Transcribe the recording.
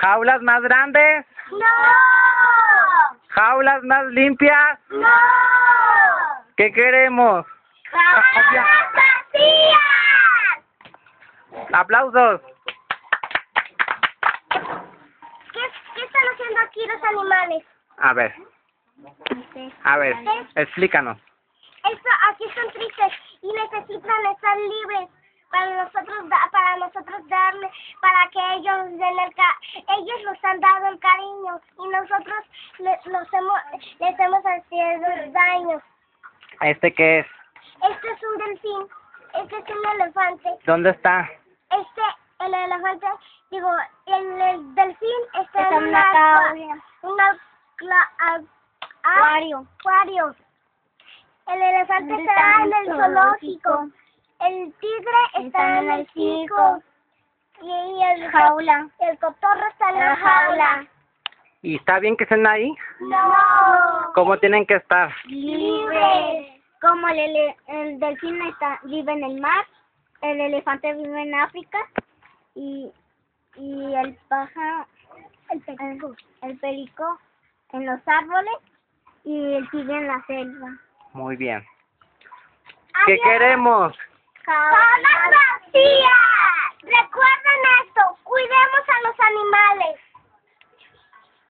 ¿Jaulas más grandes? ¡No! ¿Jaulas más limpias? ¡No! ¿Qué queremos? ¡Jaulas vacías! ¡Aplausos! ¿Qué, ¿Qué están haciendo aquí los animales? A ver, a ver, explícanos. Esto, aquí son tristes y necesitan estar libres para nosotros da- para nosotros darle para que ellos den el ca ellos nos han dado el cariño y nosotros le- los hemos les hemos hecho daño ¿Este qué es? este es un delfín este es un elefante ¿Dónde está? este el elefante digo el, el delfín está, Está en a- Acuario. acuario. El elefante ¿Dónde está en el el zoológico. El tigre está, en el circo. Y el, Jaula. el cotorro está en la La jaula. ¿Y está bien que estén ahí? No. ¿Cómo tienen que estar? Libres. Como el, ele- el delfín está, vive en el mar, el elefante vive en África y, y el pájaro, El perico. el perico en los árboles y el tigre en la selva. Muy bien. ¿Qué Adiós. queremos? Jaulas